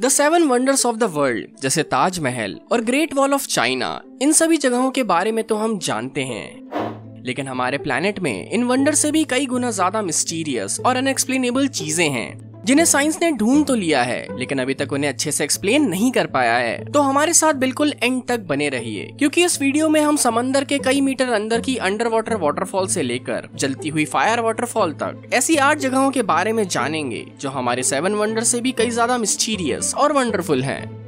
The seven wonders of the world जैसे ताजमहल और great Wall of China इन सभी जगहों के बारे में तो हम जानते हैं। लेकिन हमारे प्लेनेट में इन वंडर से भी कई गुना ज़्यादा मिस्टीरियस और अनएक्सप्लेनेबल चीज़ें हैं। जिन्हें साइंस ने ढूंढ तो लिया है, लेकिन अभी तक उन्हें अच्छे से एक्सप्लेन नहीं कर पाया है। तो हमारे साथ बिल्कुल एंड तक बने रहिए, क्योंकि इस वीडियो में हम समंदर के कई मीटर अंदर की अंडर वाटर वाटरफॉल से लेकर जलती हुई फायर वाटरफॉल तक ऐसी आठ जगहों के बारे में जानेंगे, जो हमारे सेवन वंडर से भी कई ज़्यादा मिस्टीरियस और वंडरफुल हैं।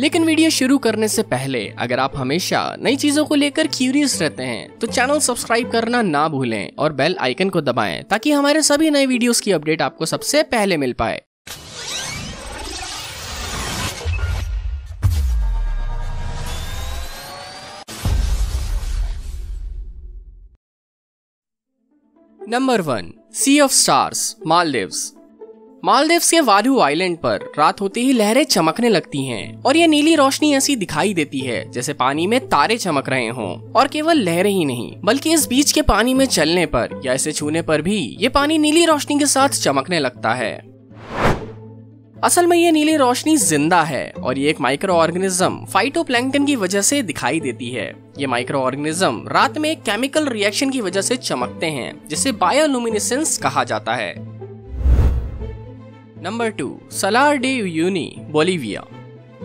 लेकिन वीडियो शुरू करने से पहले, अगर आप हमेशा नई चीज़ों को लेकर क्यूरियस रहते हैं तो चैनल सब्सक्राइब करना ना भूलें और बेल आइकन को दबाएँ, ताकि हमारे सभी नए वीडियोस की अपडेट आपको सबसे पहले मिल पाए। Number one sea of stars Maldives Maldives के वारू आइलैंड पर रात होते ही लहरें चमकने लगती हैं और ये नीली रोशनी ऐसी दिखाई देती है जैसे पानी में तारे चमक रहे हों। और केवल लहरें ही नहीं, बल्कि इस बीच के पानी में चलने पर या इसे छूने पर भी ये पानी नीली रोशनी के साथ चमकने लगता है। असल में ये नीली रोशनी ज़िंदा है और ये एक माइक्रो ऑर्गेनिज्म फाइटोप्लैंक्टन की वजह से दिखाई देती है। ये माइक्रो ऑर्गेनिज्म रात में एक केमिकल रिएक्शन की वजह से चमकते हैं, जिसे बायोलुमिनेसेंस कहा जाता है। Number two Salar de Uyuni Bolivia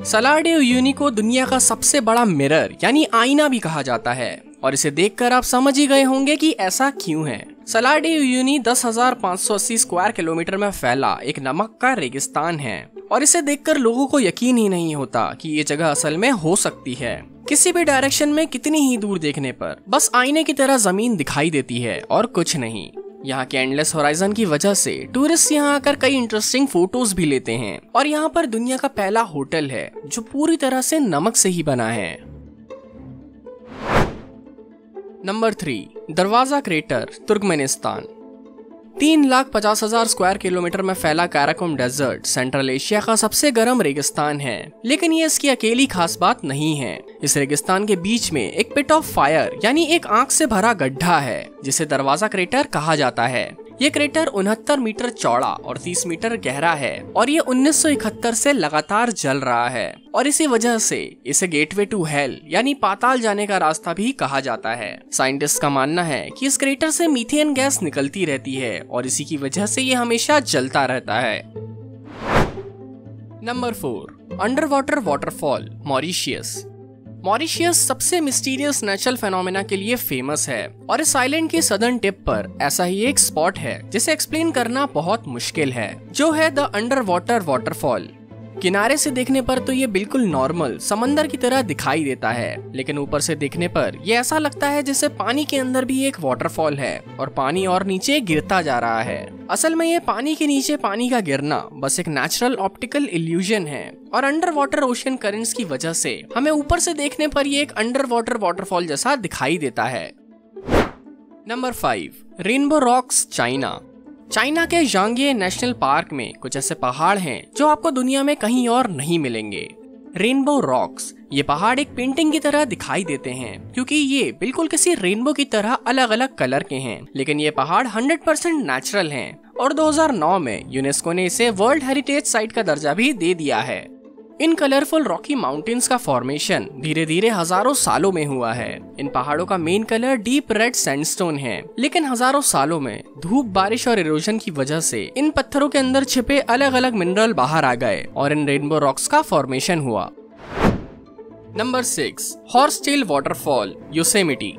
Salar de Uyuni को दुनिया का सबसे बड़ा मिरर यानी आईना भी कहा जाता है। और इसे देखकर आप समझ ही गए होंगे कि ऐसा क्यों है। सलार डे यूनी दस हज़ार पाँच सौ अस्सी स्क्वायर किलोमीटर में फैला, एक नमक का रेगिस्तान है। और इसे देखकर लोगों को यकीन ही नहीं होता कि ये जगह असल में हो सकती है। किसी भी डायरेक्शन में कितनी ही दूर देखने पर, बस आईने की तरह ज़मीन दिखाई देती है, और कुछ नहीं। यहाँ के एंडलेस होराइजन की वजह से टूरिस्ट यहाँ आकर कई इंटरेस्टिंग फ़ोटोज़ भी लेते हैं। और यहाँ पर दुनिया का पहला होटल है, जो पूरी तरह से नमक से ही बना है। Number three Darvaza crater Turkmenistan तीन लाख पचास हज़ार स्क्वायर किलोमीटर में फैला कैराकोम डेजर्ट, सेंट्रल एशिया का सबसे गर्म रेगिस्तान है। लेकिन ये इसकी अकेली खास बात नहीं है। इस रेगिस्तान के बीच में एक पिट ऑफ़ फायर यानी एक आँख से भरा गड्ढा है, जिसे दरवाज़ा क्रेटर कहा जाता है। ये क्रेटर उनहत्तर मीटर चौड़ा और 30 मीटर गहरा है और ये 1971 से लगातार जल रहा है। और इसी वजह से इसे गेटवे टू हेल यानी पाताल जाने का रास्ता भी कहा जाता है। साइंटिस्ट का मानना है कि इस क्रेटर से मीथेन गैस निकलती रहती है और इसी की वजह से ये हमेशा जलता रहता है। Number four underwater waterfall Mauritius Mauritius सबसे मिस्टीरियस नेचुरल फेनोमेना के लिए फ़ेमस है। और इस आइलैंड के सदर्न टिप पर ऐसा ही एक स्पॉट है, जिसे एक्सप्लेन करना बहुत मुश्किल है, जो है द अंडर वाटर वाटरफॉल। किनारे से देखने पर तो ये बिल्कुल नॉर्मल समंदर की तरह दिखाई देता है। लेकिन ऊपर से देखने पर ये ऐसा लगता है जैसे पानी के अंदर भी एक वाटरफॉल है और पानी और नीचे गिरता जा रहा है। असल में ये पानी के नीचे पानी का गिरना बस एक नेचुरल ऑप्टिकल इल्यूजन है और अंडर वाटर ओशियन करेंट्स की वजह से हमें ऊपर से देखने पर ये एक अंडर वाटर वाटरफॉल जैसा दिखाई देता है। Number five rainbow rocks China China के जांगिए नेशनल पार्क में कुछ ऐसे पहाड़ हैं जो आपको दुनिया में कहीं और नहीं मिलेंगे। रेनबो रॉक्स, ये पहाड़ एक पेंटिंग की तरह दिखाई देते हैं, क्योंकि ये बिल्कुल किसी रेनबो की तरह अलग अलग कलर के हैं, लेकिन ये पहाड़ 100 परसेंट नेचुरल है। और 2009 में यूनेस्को ने इसे वर्ल्ड हेरिटेज साइट का दर्जा भी दे दिया है। इन कलरफुल रॉकी माउंटेन्स का फॉर्मेशन धीरे धीरे हज़ारों सालों में हुआ है। इन पहाड़ों का main colour deep red sandstone है। लेकिन हज़ारों सालों में धूप, बारिश और इरोजन की वजह से इन पत्थरों के अंदर छिपे अलग अलग मिनरल बाहर आ गए और इन रेनबो रॉक्स का फॉर्मेशन हुआ। Number six horse tail waterfall Yosemite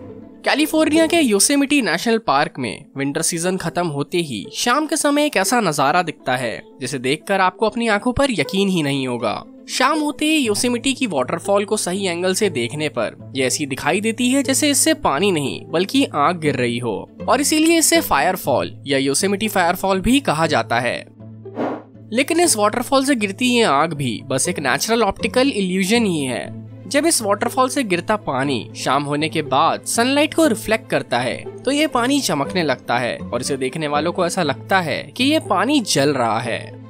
California के योसेमिटी नेशनल पार्क में विंटर सीज़न खत्म होते ही शाम के समय एक ऐसा नज़ारा दिखता है, जिसे देखकर आपको अपनी आँखों पर यकीन ही नहीं होगा। शाम होते ही योसेमिटी की वाटरफॉल को सही एंगल से देखने पर ये ऐसी दिखाई देती है जैसे इससे पानी नहीं, बल्कि आग गिर रही हो। और इसीलिए इसे फायरफॉल या योसेमिटी फायरफॉल भी कहा जाता है। लेकिन इस वाटरफॉल से गिरती ये आग भी बस एक नेचुरल ऑप्टिकल इल्यूजन ही है। जब इस वाटरफॉल से गिरता पानी शाम होने के बाद सनलाइट को रिफ्लेक्ट करता है तो ये पानी चमकने लगता है और इसे देखने वालों को ऐसा लगता है कि ये पानी जल रहा है।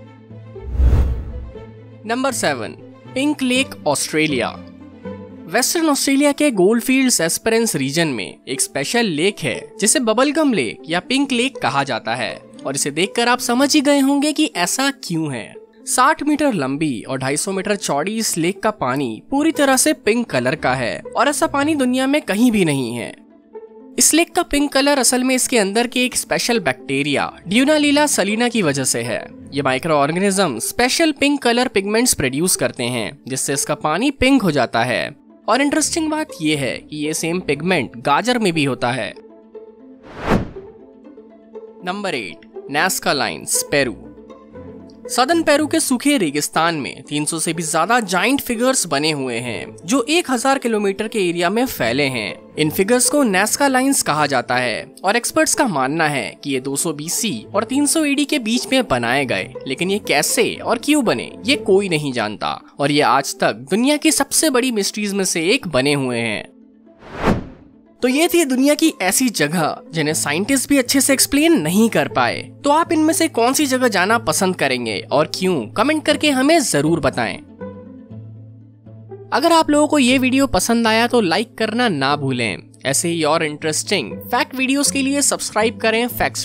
Number seven pink lake Australia western Australia के गोल्डफील्ड एस्पेरेंस रीजन में एक स्पेशल लेक है, जिसे बबलगम लेक या पिंक लेक कहा जाता है। और इसे देखकर आप समझ ही गए होंगे कि ऐसा क्यों है। 60 मीटर लंबी और 250 मीटर चौड़ी इस लेक का पानी पूरी तरह से पिंक कलर का है। और ऐसा पानी दुनिया में कहीं भी नहीं है। इस लेक का पिंक कलर असल में इसके अंदर के एक स्पेशल बैक्टीरिया ड्यूनालीला सलीना की वजह से है। ये microorganism special pink colour pigments produce करते हैं, जिससे इसका पानी पिंक हो जाता है। और इंटरेस्टिंग बात यह है कि ये सेम पिगमेंट गाजर में भी होता है। Number eight Nazca lines Peru southern Peru के सूखे रेगिस्तान में 300 से भी ज़्यादा जाइंट फिगर्स बने हुए हैं, जो 1000 किलोमीटर के एरिया में फैले हैं। इन फिगर्स को नेस्का लाइंस कहा जाता है, और एक्सपर्ट्स का मानना है कि ये 200 बीसी और 300 एडी के बीच में बनाए गए। लेकिन ये कैसे और क्यों बने, ये कोई नहीं जानता। और ये आज तक दुनिया की सबसे बड़ी मिस्ट्रीज में से एक बने हुए हैं। तो ये थी दुनिया की ऐसी जगह, जिन्हें साइंटिस्ट भी अच्छे से एक्सप्लेन नहीं कर पाए। तो आप इनमें से कौन सी जगह जाना पसंद करेंगे और क्यों? कमेंट करके हमें ज़रूर बताएँ। अगर आप लोगों को ये वीडियो पसंद आया तो लाइक करना ना भूलें। ऐसे ही और इंटरेस्टिंग फैक्ट वीडियोस के लिए सब्सक्राइब करें फैक्ट